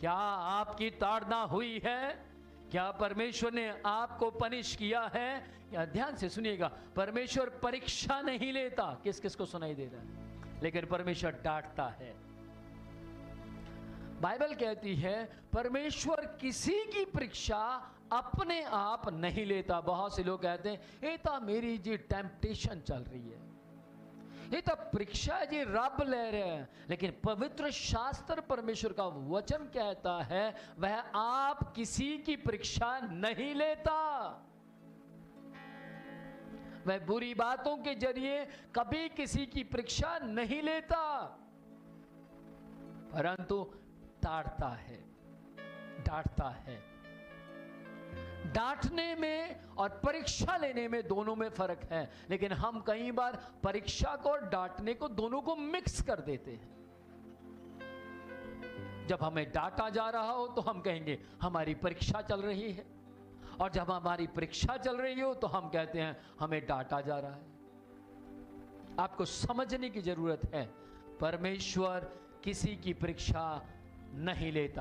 क्या आपकी ताड़ना हुई है? क्या परमेश्वर ने आपको पनिश किया है? या ध्यान से सुनिएगा, परमेश्वर परीक्षा नहीं लेता। किस किस को सुनाई दे रहा है? लेकिन परमेश्वर डांटता है। बाइबल कहती है, परमेश्वर किसी की परीक्षा अपने आप नहीं लेता। बहुत से लोग कहते हैं ये तो मेरी जी टेम्पटेशन चल रही है। ये तो परीक्षा जी रब ले रहे हैं, लेकिन पवित्र शास्त्र परमेश्वर का वचन कहता है, वह आप किसी की परीक्षा नहीं लेता। वह बुरी बातों के ज़रिए कभी किसी की परीक्षा नहीं लेता, परंतु ताड़ता है, डांटता है। डांटने में और परीक्षा लेने में दोनों में फ़र्क है। लेकिन हम कई बार परीक्षा को और डांटने को दोनों को मिक्स कर देते हैं। जब हमें डांटा जा रहा हो तो हम कहेंगे, हमारी परीक्षा चल रही है। और जब हमारी परीक्षा चल रही हो तो हम कहते हैं, हमें डांटा जा रहा है। आपको समझने की ज़रूरत है। परमेश्वर किसी की परीक्षा नहीं लेता।